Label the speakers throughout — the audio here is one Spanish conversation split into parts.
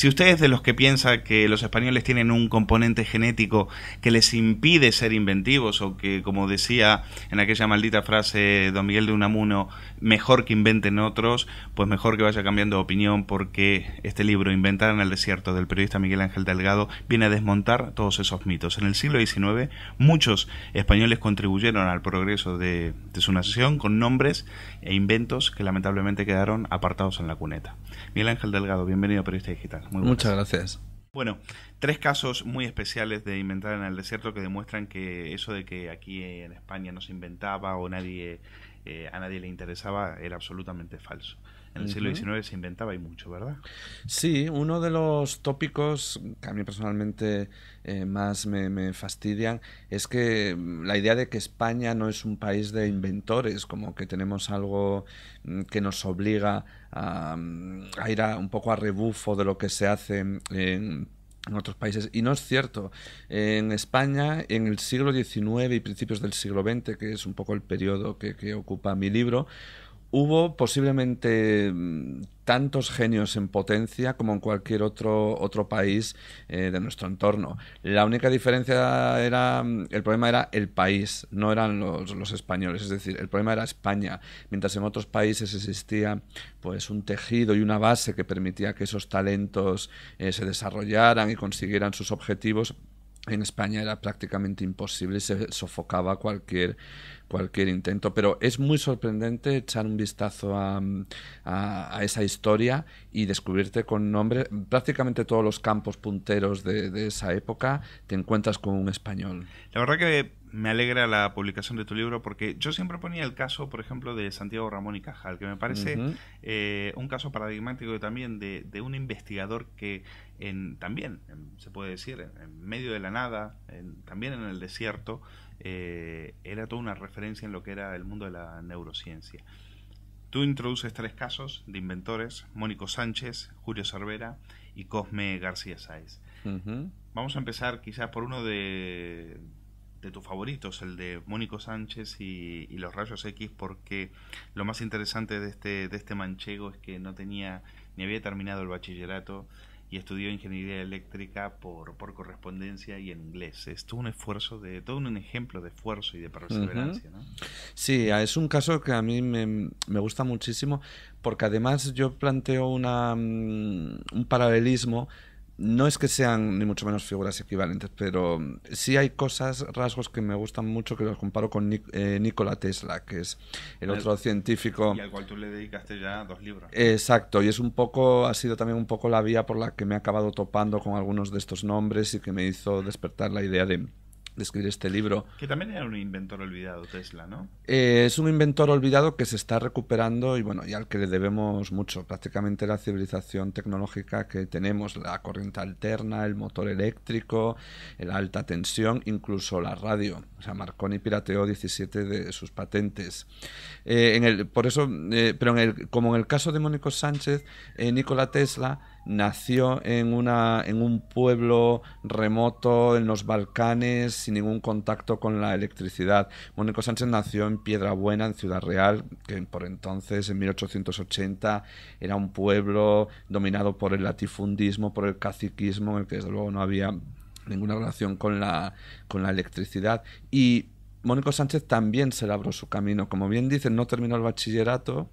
Speaker 1: Si usted es de los que piensa que los españoles tienen un componente genético que les impide ser inventivos o que, como decía en aquella maldita frase don Miguel de Unamuno, mejor que inventen otros, pues mejor que vaya cambiando de opinión porque este libro, Inventar en el desierto, del periodista Miguel Ángel Delgado, viene a desmontar todos esos mitos. En el siglo XIX muchos españoles contribuyeron al progreso de, su nación con nombres e inventos que lamentablemente quedaron apartados en la cuneta. Miguel Ángel Delgado, bienvenido a Periodista Digital.
Speaker 2: Muchas gracias.
Speaker 1: Bueno, tres casos muy especiales de inventar en el desierto que demuestran que eso de que aquí en España no se inventaba o nadie eh, a nadie le interesaba era absolutamente falso. En el siglo XIX se inventaba y mucho, ¿verdad?
Speaker 2: Sí, uno de los tópicos que a mí personalmente eh, más me, fastidian es que mm, la idea de que España no es un país de inventores, como que tenemos algo mm, que nos obliga a, mm, a ir a, un poco a rebufo de lo que se hace en en otros países. Y no es cierto. En España, en el siglo XIX y principios del siglo XX, que es un poco el periodo que, que ocupa mi libro, hubo posiblemente mm, tantos genios en potencia como en cualquier otro, otro país eh, de nuestro entorno. La única diferencia era, mm, el problema era el país, no eran los, los, españoles, es decir, el problema era España, mientras en otros países existía pues un tejido y una base que permitía que esos talentos eh, se desarrollaran y consiguieran sus objetivos, en España era prácticamente imposible se sofocaba cualquier cualquier intento, pero es muy sorprendente echar un vistazo a, a, esa historia y descubrirte con nombres, prácticamente todos los campos punteros de, de, esa época te encuentras con un español.
Speaker 1: La verdad que me alegra la publicación de tu libro porque yo siempre ponía el caso, por ejemplo, de Santiago Ramón y Cajal, que me parece eh, un caso paradigmático también de, de un investigador que en, también, se puede decir, en, medio de la nada, también en el desierto, eh, era toda una referencia en lo que era el mundo de la neurociencia. Tú introduces tres casos de inventores, Mónico Sánchez, Julio Cervera y Cosme García Sáez. Vamos a empezar quizás por uno de, de tus favoritos, el de Mónico Sánchez y, y, los rayos X, porque lo más interesante de este, de este manchego es que no tenía ni había terminado el bachillerato, y estudió ingeniería eléctrica por, por correspondencia y en inglés. Es todo un esfuerzo, de todo un ejemplo de esfuerzo y de perseverancia. ¿no?
Speaker 2: Sí, es un caso que a mí me, me, gusta muchísimo porque además yo planteo una, mm, un paralelismo no es que sean ni mucho menos figuras equivalentes, pero sí hay cosas, rasgos que me gustan mucho que los comparo con eh, Nikola Tesla, que es el otro científico.
Speaker 1: Y al cual tú le dedicaste ya dos libros.
Speaker 2: Exacto, y es un poco, ha sido también un poco la vía por la que me he acabado topando con algunos de estos nombres y que me hizo despertar la idea de de escribir este libro.
Speaker 1: Que también era un inventor olvidado, Tesla, ¿no?
Speaker 2: Eh, es un inventor olvidado que se está recuperando y bueno, y al que le debemos mucho. Prácticamente la civilización tecnológica que tenemos, la corriente alterna, el motor eléctrico, la alta tensión, incluso la radio. O sea, Marconi pirateó 17 de sus patentes. Eh, en el, por eso, eh, pero en el, como en el caso de Mónico Sánchez, Nikola Tesla nació en, una, en un pueblo remoto en los Balcanes sin ningún contacto con la electricidad. Mónico Sánchez nació en Piedrabuena, en Ciudad Real, que por entonces, en 1880, era un pueblo dominado por el latifundismo, por el caciquismo, en el que desde luego no había ninguna relación con la, con la electricidad. Y Mónico Sánchez también se labró su camino. Como bien dicen, no terminó el bachillerato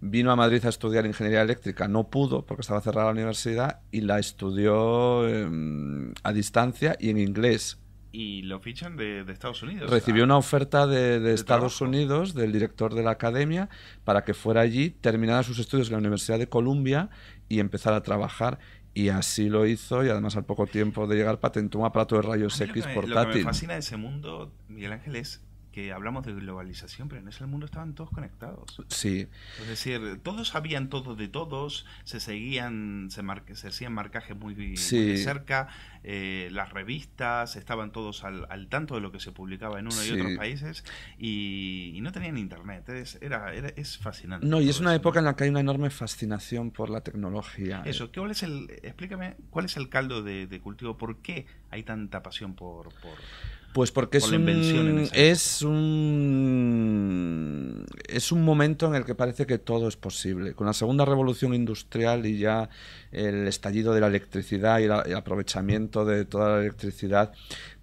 Speaker 2: Vino a Madrid a estudiar ingeniería eléctrica, no pudo porque estaba cerrada la universidad y la estudió em, a distancia y en inglés.
Speaker 1: Y lo fichan de, Estados Unidos.
Speaker 2: Recibió una oferta de, Estados Unidos, del director de la academia, para que fuera allí, terminara sus estudios en la Universidad de Columbia y empezara a trabajar. Y así lo hizo, y además al poco tiempo de llegar patentó un aparato de rayos X portátil. Lo que
Speaker 1: me fascina de ese mundo, Miguel Ángel, es hablamos de globalización, pero en ese mundo estaban todos conectados.
Speaker 2: Sí.
Speaker 1: Es decir, todos sabían todo de todos, se seguían, se, se hacían marcajes muy, cerca, eh, las revistas estaban todos al, tanto de lo que se publicaba en uno y otros países y, no tenían internet. Es, era, es fascinante.
Speaker 2: No, y es una época en la que hay una enorme fascinación por la tecnología.
Speaker 1: Eso, ¿cuál es el, explícame, ¿cuál es el caldo de, cultivo? ¿Por qué hay tanta pasión por... por
Speaker 2: pues porque es un, es un es un momento en el que parece que todo es posible. Con la segunda revolución industrial y ya el estallido de la electricidad y el aprovechamiento de toda la electricidad,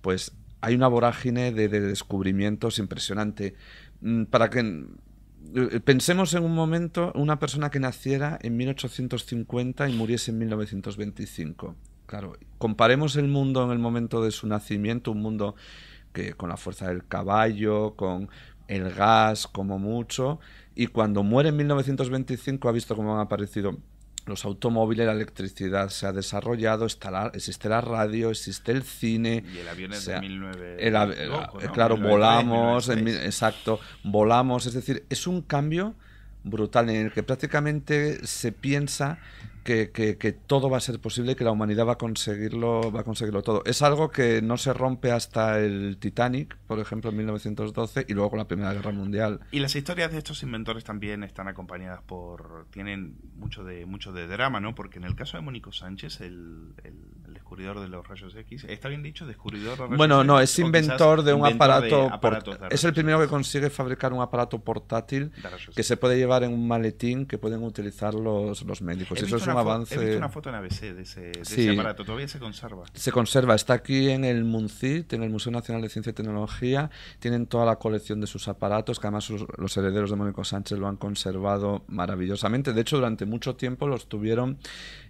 Speaker 2: pues hay una vorágine de, descubrimientos impresionante. Mm, para que eh, pensemos en un momento una persona que naciera en 1850 y muriese en 1925. Claro, comparemos el mundo en el momento de su nacimiento, un mundo que con la fuerza del caballo, con el gas como mucho, y cuando muere en 1925 ha visto cómo han aparecido los automóviles, la electricidad se ha desarrollado, está existe la radio, existe el cine.
Speaker 1: Y el avión es de 2009.
Speaker 2: Claro, volamos, exacto, volamos, es decir, es un cambio brutal en el que prácticamente se piensa que, que, todo va a ser posible, que la humanidad va a conseguirlo, va a conseguirlo todo. Es algo que no se rompe hasta el Titanic, por ejemplo, en 1912, y luego con la Primera Guerra Mundial.
Speaker 1: Y las historias de estos inventores también están acompañadas por, tienen mucho de, mucho de drama, ¿no? Porque en el caso de Mónico Sánchez, el, descubridor de los rayos X, ¿está bien dicho? Descubridor de rayos
Speaker 2: Bueno, no, es inventor de un aparato, es el primero que consigue fabricar un aparato portátil que se puede llevar en un maletín que pueden utilizar los, los médicos. Eso es
Speaker 1: He visto una foto en ABC de ese, aparato, todavía se conserva.
Speaker 2: Se conserva, está aquí en el MUNCIT, en el Museo Nacional de Ciencia y Tecnología. Tienen toda la colección de sus aparatos, que además los herederos de Mónico Sánchez lo han conservado maravillosamente. De hecho, durante mucho tiempo los tuvieron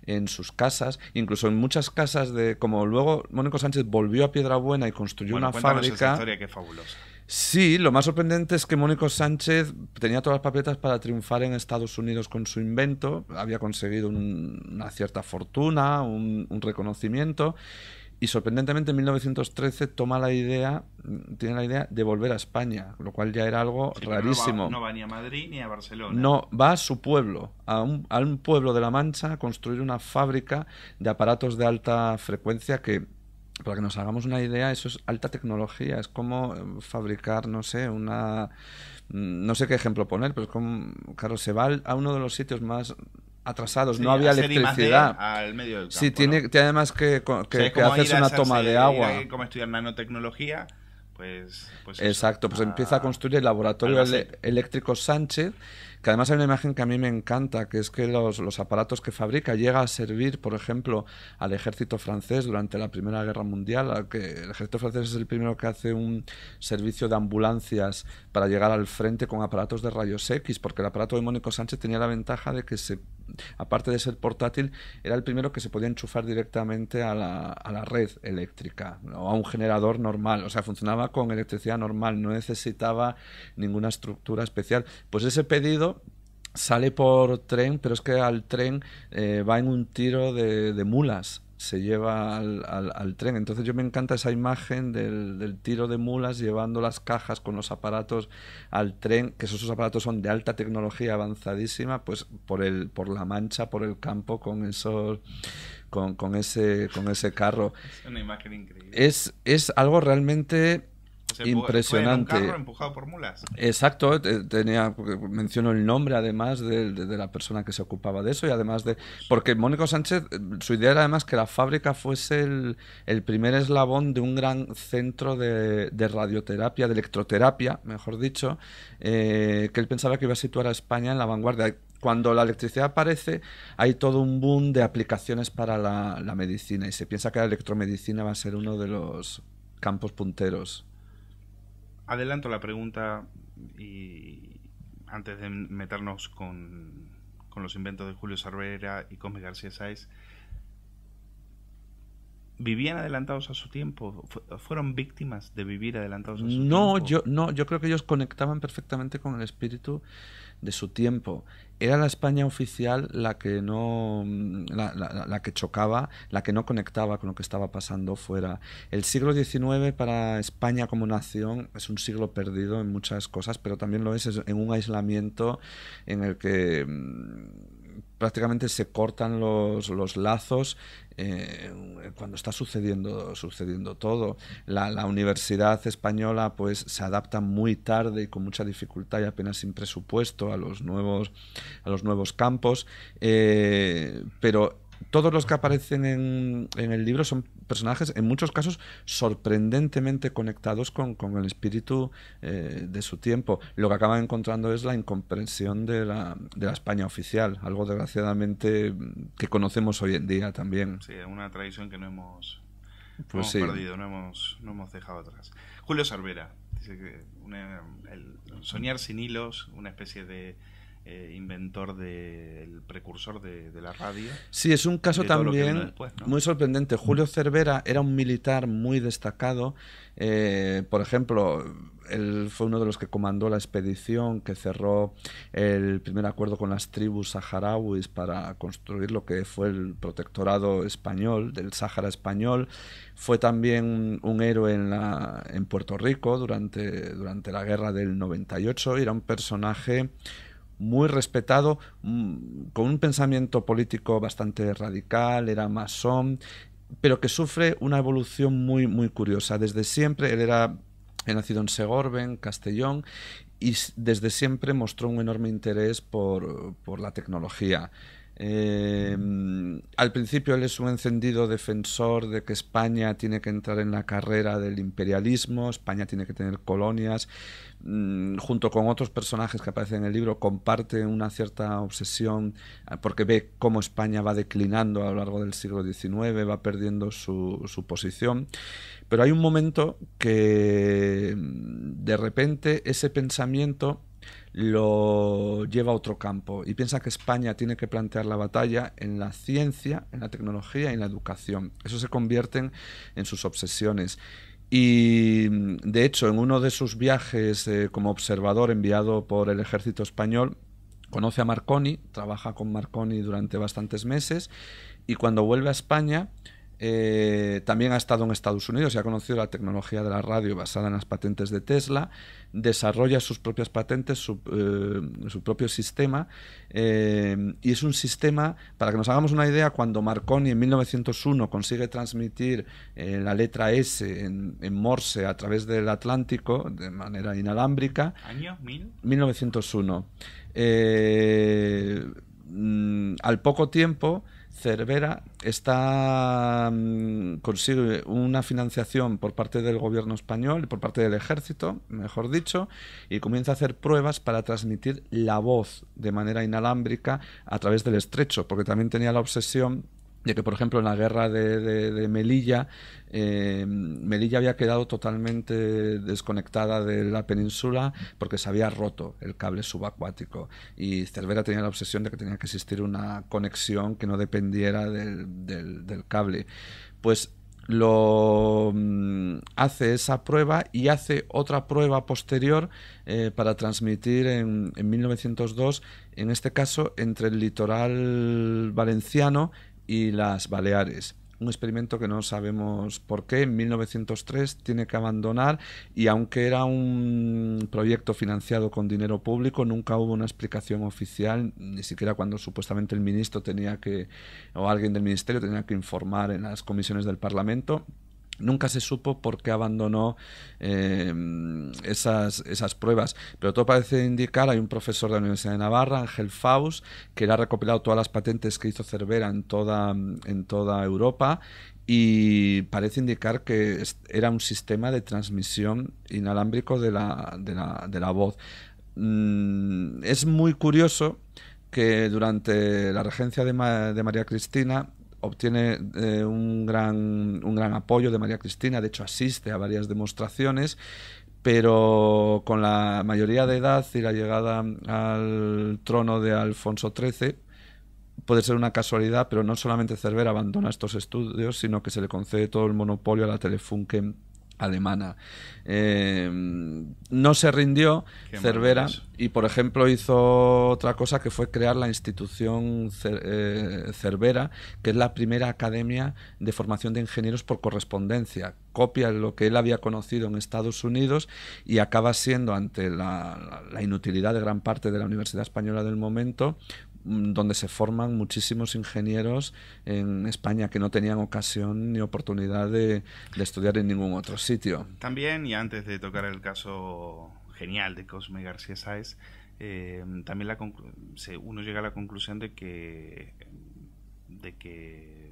Speaker 2: en sus casas, incluso en muchas casas de. Como luego Mónico Sánchez volvió a Piedrabuena y construyó una fábrica. Esa
Speaker 1: historia que fabulosa.
Speaker 2: Sí, lo más sorprendente es que Mónico Sánchez tenía todas las papeletas para triunfar en Estados Unidos con su invento, había conseguido una cierta fortuna, un, reconocimiento, y sorprendentemente en 1913 toma la idea, tiene la idea de volver a España, lo cual ya era algo rarísimo.
Speaker 1: No va, ni a Madrid ni a Barcelona.
Speaker 2: No, va a su pueblo, a un, a un pueblo de La Mancha, a construir una fábrica de aparatos de alta frecuencia que para que nos hagamos una idea, eso es alta tecnología, es como eh, fabricar, no sé, una... Mm, no sé qué ejemplo poner, pero es como, claro, se va a uno de los sitios más atrasados, no había electricidad.
Speaker 1: Al medio del campo,
Speaker 2: sí, tiene, tiene además que, que, hacerse una toma de agua.
Speaker 1: Como estudiar nanotecnología, pues... pues
Speaker 2: Exacto, pues empieza a construir el laboratorio eléctrico Sánchez que además hay una imagen que a mí me encanta, que es que los, los, aparatos que fabrica llega a servir, por ejemplo, al ejército francés durante la Primera Guerra Mundial, que el ejército francés es el primero que hace un servicio de ambulancias para llegar al frente con aparatos de rayos X, porque el aparato de Mónico Sánchez tenía la ventaja de que se aparte de ser portátil, era el primero que se podía enchufar directamente a la, a la red eléctrica o a un generador normal. O sea, funcionaba con electricidad normal, no necesitaba ninguna estructura especial. Pues ese pedido sale por tren, pero es que al tren eh, va en un tiro de, de mulas se lleva al, tren. Entonces yo me encanta esa imagen del, tiro de mulas llevando las cajas con los aparatos al tren, que esos, aparatos son de alta tecnología avanzadísima, pues por el, por la mancha, por el campo, con esos con, con ese, con ese carro.
Speaker 1: Es una imagen increíble.
Speaker 2: Es, es algo realmente impresionante.
Speaker 1: un carro empujado por mulas.
Speaker 2: Exacto, tenía, menciono el nombre además de, la persona que se ocupaba de eso y además de... Porque Mónico Sánchez, su idea era además que la fábrica fuese el, primer eslabón de un gran centro de, radioterapia, de electroterapia, mejor dicho, eh, que él pensaba que iba a situar a España en la vanguardia cuando la electricidad aparece, hay todo un boom de aplicaciones para la, la, medicina y se piensa que la electromedicina va a ser uno de los campos punteros
Speaker 1: adelanto la pregunta y antes de meternos con, con los inventos de Julio Cervera y Cosme García Sáez, ¿Vivían adelantados a su tiempo? ¿Fueron víctimas de vivir adelantados a su
Speaker 2: no,
Speaker 1: tiempo?
Speaker 2: Yo, no, yo creo que ellos conectaban perfectamente con el espíritu de su tiempo. Era la España oficial la que no la, la, que chocaba, la que no conectaba con lo que estaba pasando fuera. El siglo XIX para España como nación es un siglo perdido en muchas cosas, pero también lo es en un aislamiento en el que mm, prácticamente se cortan los, los lazos eh, cuando está sucediendo, sucediendo todo. La, universidad española pues se adapta muy tarde y con mucha dificultad y apenas sin presupuesto a los nuevos, a los nuevos campos, eh, pero todos los que aparecen en, el libro son personajes, en muchos casos, sorprendentemente conectados con, el espíritu eh, de su tiempo. Lo que acaban encontrando es la incomprensión de la, de la España oficial, algo desgraciadamente que conocemos hoy en día también.
Speaker 1: Sí, una tradición que no hemos, pues perdido, no hemos, no hemos dejado atrás. Julio Cervera, dice que el soñar sin hilos, una especie de eh, inventor del precursor de, la radio.
Speaker 2: Sí, es un caso también muy sorprendente. Julio Cervera era un militar muy destacado. Eh, por ejemplo, él fue uno de los que comandó la expedición que cerró el primer acuerdo con las tribus saharauis para construir lo que fue el protectorado español, del Sáhara español. Fue también un héroe en, la, en Puerto Rico durante, durante la guerra del 98 y era un personaje muy respetado, mm, con un pensamiento político bastante radical, era masón, pero que sufre una evolución muy, muy curiosa. Desde siempre, él era nacido en Segorben, Castellón, y desde siempre mostró un enorme interés por, por la tecnología. Eh, al principio él es un encendido defensor de que España tiene que entrar en la carrera del imperialismo, España tiene que tener colonias. Mm, junto con otros personajes que aparecen en el libro, comparte una cierta obsesión ah, porque ve cómo España va declinando a lo largo del siglo XIX, va perdiendo su, posición. Pero hay un momento que mm, de repente ese pensamiento lo lleva a otro campo y piensa que España tiene que plantear la batalla en la ciencia, en la tecnología y en la educación. Eso se convierten en sus obsesiones. Y de hecho, en uno de sus viajes eh, como observador enviado por el ejército español, conoce a Marconi, trabaja con Marconi durante bastantes meses y cuando vuelve a España eh, también ha estado en Estados Unidos y ha conocido la tecnología de la radio basada en las patentes de Tesla, desarrolla sus propias patentes, su, eh, propio sistema, eh, y es un sistema, para que nos hagamos una idea, cuando Marconi en 1901 consigue transmitir la letra S en, Morse a través del Atlántico de manera inalámbrica.
Speaker 1: ¿Año? ¿Mil?
Speaker 2: 1901. Mm, al poco tiempo Cervera está mm, consigue una financiación por parte del gobierno español por parte del ejército, mejor dicho, y comienza a hacer pruebas para transmitir la voz de manera inalámbrica a través del estrecho, porque también tenía la obsesión de que, por ejemplo, en la guerra de, Melilla, eh, Melilla había quedado totalmente desconectada de la península porque se había roto el cable subacuático y Cervera tenía la obsesión de que tenía que existir una conexión que no dependiera del, cable. Pues lo mm, hace esa prueba y hace otra prueba posterior eh, para transmitir en, en 1902, en este caso entre el litoral valenciano y las Baleares. Un experimento que no sabemos por qué en 1903 tiene que abandonar y aunque era un proyecto financiado con dinero público, nunca hubo una explicación oficial, ni siquiera cuando supuestamente el ministro tenía que, o alguien del ministerio tenía que informar en las comisiones del Parlamento Nunca se supo por qué abandonó eh, esas, esas, pruebas, pero todo parece indicar, hay un profesor de la Universidad de Navarra, Ángel Faust, que ha recopilado todas las patentes que hizo Cervera en toda, en toda Europa y parece indicar que era un sistema de transmisión inalámbrico de la, de la, de la voz. Mm, es muy curioso que durante la regencia de, de María Cristina obtiene eh, un, gran, un gran apoyo de María Cristina, de hecho asiste a varias demostraciones, pero con la mayoría de edad y la llegada al trono de Alfonso XIII, puede ser una casualidad, pero no solamente Cervera abandona estos estudios, sino que se le concede todo el monopolio a la Telefunken alemana. Eh, no se rindió Cervera y, por ejemplo, hizo otra cosa que fue crear la institución eh, Cervera, que es la primera academia de formación de ingenieros por correspondencia. Copia lo que él había conocido en Estados Unidos y acaba siendo, ante la inutilidad de gran parte de la Universidad Española del momento, donde se forman muchísimos ingenieros en España que no tenían ocasión ni oportunidad de, estudiar en ningún otro sitio.
Speaker 1: También, y antes de tocar el caso genial de Cosme García Sáez, eh, también la uno llega a la conclusión de que de que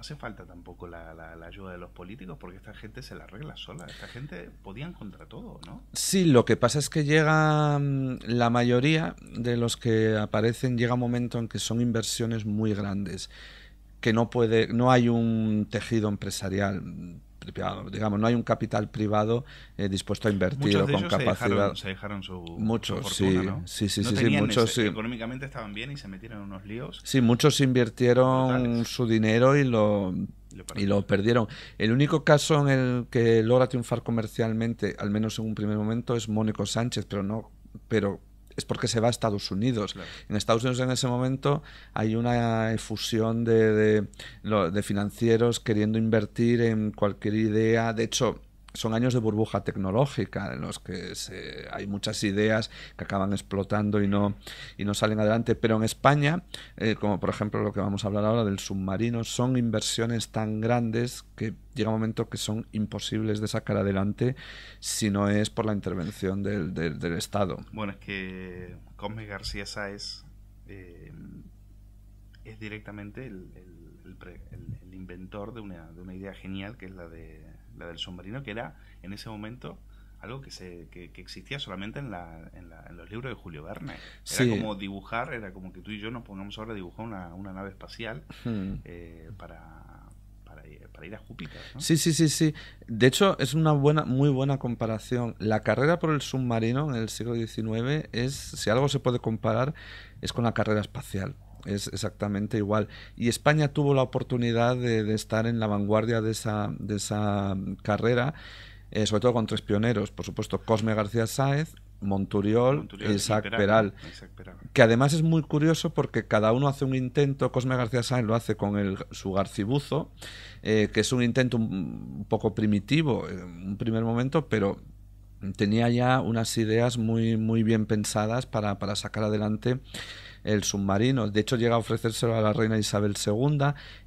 Speaker 1: no hace falta tampoco la, ayuda de los políticos porque esta gente se la arregla sola. Esta gente podían contra todo, ¿no?
Speaker 2: Sí, lo que pasa es que llega mm, la mayoría de los que aparecen, llega un momento en que son inversiones muy grandes que no puede, no hay un tejido empresarial digamos, no hay un capital privado eh, dispuesto a invertir o con capacidad.
Speaker 1: Se dejaron, su,
Speaker 2: muchos,
Speaker 1: fortuna,
Speaker 2: sí, sí, sí, sí, muchos
Speaker 1: económicamente estaban bien y se metieron en unos líos.
Speaker 2: Sí, muchos invirtieron su dinero y lo y lo perdieron. El único caso en el que logra triunfar comercialmente, al menos en un primer momento, es Mónico Sánchez, pero no, pero es porque se va a Estados Unidos. En Estados Unidos en ese momento hay una efusión de, de, financieros queriendo invertir en cualquier idea. De hecho, son años de burbuja tecnológica en los que hay muchas ideas que acaban explotando y no, y no salen adelante. Pero en España, eh, como por ejemplo lo que vamos a hablar ahora del submarino, son inversiones tan grandes que llega un momento que son imposibles de sacar adelante si no es por la intervención del, del, Estado.
Speaker 1: Bueno, es que Cosme García Sáez eh, es directamente el, el inventor de una, de una idea genial que es la de la del submarino, que era en ese momento algo que, se, que, existía solamente en, la, en, la, en, los libros de Julio Verne. Era como dibujar, era como que tú y yo nos pongamos ahora a dibujar una, una nave espacial hmm. eh, para, para, ir a Júpiter.
Speaker 2: Sí, sí, sí, sí. De hecho, es una buena, muy buena comparación. La carrera por el submarino en el siglo XIX es, si algo se puede comparar, es con la carrera espacial es exactamente igual. Y España tuvo la oportunidad de, estar en la vanguardia de esa, de esa carrera, eh, sobre todo con tres pioneros, por supuesto, Cosme García Sáez, Monturiol, e Isaac, Peral, Que además es muy curioso porque cada uno hace un intento. Cosme García Sáez lo hace con el, su garcibuzo, eh, que es un intento un, poco primitivo en un primer momento, pero tenía ya unas ideas muy, muy bien pensadas para, para sacar adelante el submarino. De hecho, llega a ofrecérselo a la reina Isabel II.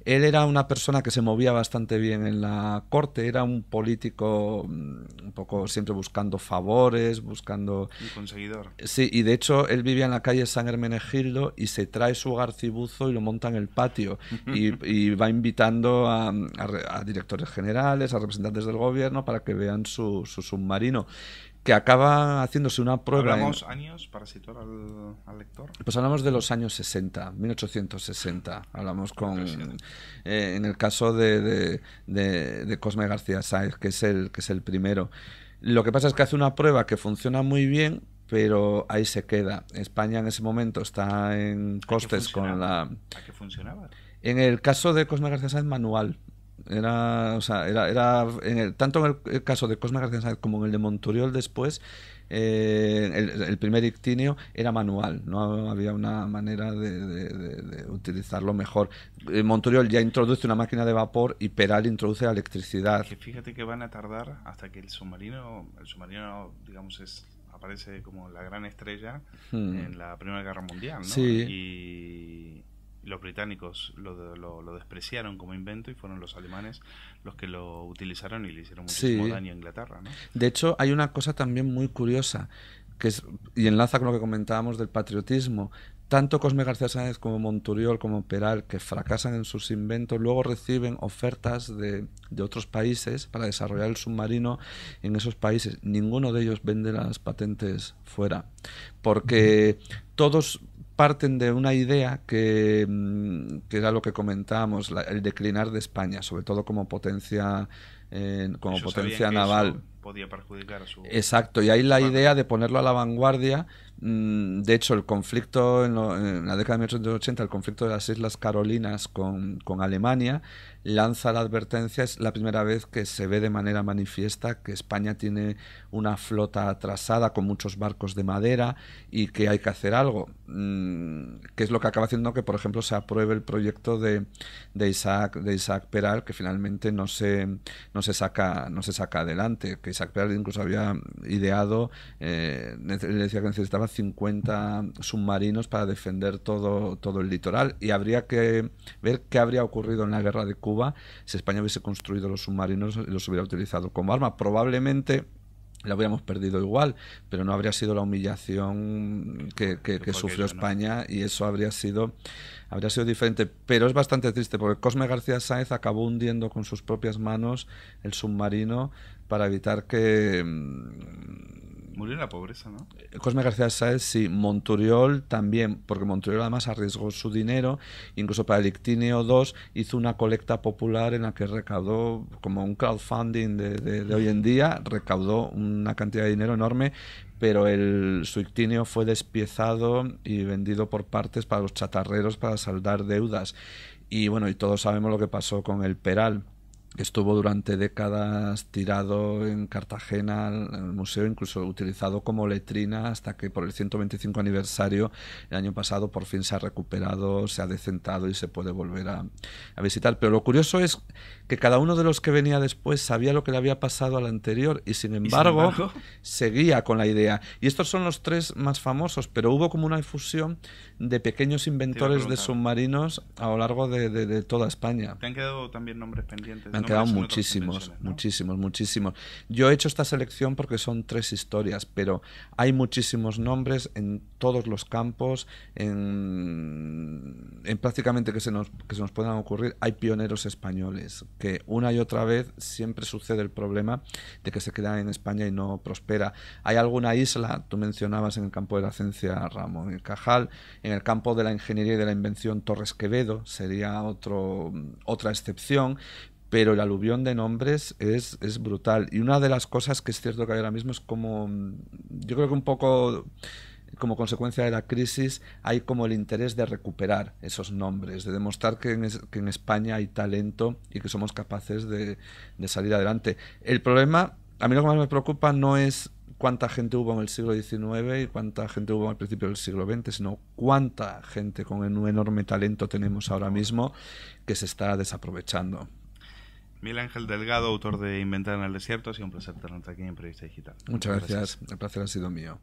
Speaker 2: Él era una persona que se movía bastante bien en la corte, era un político mm, un poco siempre buscando favores, buscando...
Speaker 1: Un conseguidor.
Speaker 2: Sí, y de hecho él vivía en la calle San Hermenegildo y se trae su garcibuzo y lo monta en el patio y, va invitando a, directores generales, a representantes del gobierno para que vean su, su submarino que acaba haciéndose una prueba.
Speaker 1: ¿Hablamos años para situar al, lector?
Speaker 2: Pues hablamos de los años 60, 1860. Hablamos con. Eh, en el caso de, de, Cosme García Sáez, que es, el, que es el primero. Lo que pasa es que hace una prueba que funciona muy bien, pero ahí se queda. España en ese momento está en costes con la.
Speaker 1: ¿A qué funcionaba?
Speaker 2: En el caso de Cosme García Sáez, manual. Era, o sea, era, era en el, tanto en el, caso de Cosme García Sáenz como en el de Monturiol después, eh, el, primer ictinio era manual, no había una manera de, utilizarlo mejor. Eh, Monturiol ya introduce una máquina de vapor y Peral introduce la electricidad.
Speaker 1: Que fíjate que van a tardar hasta que el submarino, el submarino, digamos, es aparece como la gran estrella hmm. en la Primera Guerra Mundial, ¿no?
Speaker 2: Sí.
Speaker 1: Y los británicos lo, lo, despreciaron como invento y fueron los alemanes los que lo utilizaron y le hicieron muchísimo daño a Inglaterra. ¿no?
Speaker 2: De hecho, hay una cosa también muy curiosa que es, y enlaza con lo que comentábamos del patriotismo. Tanto Cosme García Sáenz como Monturiol como Peral, que fracasan en sus inventos, luego reciben ofertas de, de otros países para desarrollar el submarino en esos países. Ninguno de ellos vende las patentes fuera, porque todos parten de una idea que, mm, que era lo que comentábamos, el declinar de España, sobre todo como potencia, eh, como potencia naval.
Speaker 1: podía perjudicar a su...
Speaker 2: Exacto, y hay la idea de ponerlo a la vanguardia. Mm, de hecho, el conflicto en, en la década de 1880, el conflicto de las Islas Carolinas con, con Alemania, lanza la advertencia, es la primera vez que se ve de manera manifiesta que España tiene una flota atrasada con muchos barcos de madera y que hay que hacer algo, mm, que es lo que acaba haciendo que, por ejemplo, se apruebe el proyecto de, de, Isaac, de Isaac Peral, que finalmente no se, no, se saca, no se saca adelante, que Isaac Peral incluso había ideado, eh, decía que necesitaba 50 submarinos para defender todo, todo el litoral y habría que ver qué habría ocurrido en la guerra de Cuba si España hubiese construido los submarinos y los hubiera utilizado como arma. Probablemente la habríamos perdido igual, pero no habría sido la humillación que, sufrió España y eso habría sido, habría sido diferente. Pero es bastante triste porque Cosme García Sáez acabó hundiendo con sus propias manos el submarino para evitar que mm,
Speaker 1: Murió en la pobreza, ¿no?
Speaker 2: Cosme García Sáez, sí. Monturiol también, porque Monturiol además arriesgó su dinero. Incluso para el Ictinio 2 hizo una colecta popular en la que recaudó, como un crowdfunding de, hoy en día, recaudó una cantidad de dinero enorme, pero el, su Ictinio fue despiezado y vendido por partes para los chatarreros para saldar deudas. Y bueno, y todos sabemos lo que pasó con el Peral Estuvo durante décadas tirado en Cartagena, en el museo, incluso utilizado como letrina, hasta que por el 125 aniversario el año pasado por fin se ha recuperado, se ha decentado y se puede volver a, visitar. Pero lo curioso es que cada uno de los que venía después sabía lo que le había pasado al anterior y sin embargo, seguía con la idea. Y estos son los tres más famosos, pero hubo como una difusión de pequeños inventores de submarinos a lo largo de, toda España.
Speaker 1: ¿Te han quedado también nombres pendientes?
Speaker 2: Han quedado muchísimos, muchísimos, muchísimos. Yo he hecho esta selección porque son tres historias, pero hay muchísimos nombres en todos los campos, en, en prácticamente que se, nos, que se nos puedan ocurrir. Hay pioneros españoles que una y otra vez siempre sucede el problema de que se quedan en España y no prospera. Hay alguna isla, tú mencionabas en el campo de la ciencia Ramón y Cajal, en el campo de la ingeniería y de la invención Torres Quevedo sería otro, otra excepción, pero el aluvión de nombres es, es brutal. Y una de las cosas que es cierto que hay ahora mismo es como, yo creo que un poco como consecuencia de la crisis hay como el interés de recuperar esos nombres, de demostrar que en, España hay talento y que somos capaces de, de, salir adelante. El problema, a mí lo que más me preocupa no es cuánta gente hubo en el siglo XIX y cuánta gente hubo al principio del siglo XX, sino cuánta gente con un enorme talento tenemos ahora mismo que se está desaprovechando.
Speaker 1: Miguel Ángel Delgado, autor de Inventar en el Desierto, ha sido un placer tenerte aquí en Periodista Digital.
Speaker 2: Muchas gracias. el placer ha sido mío.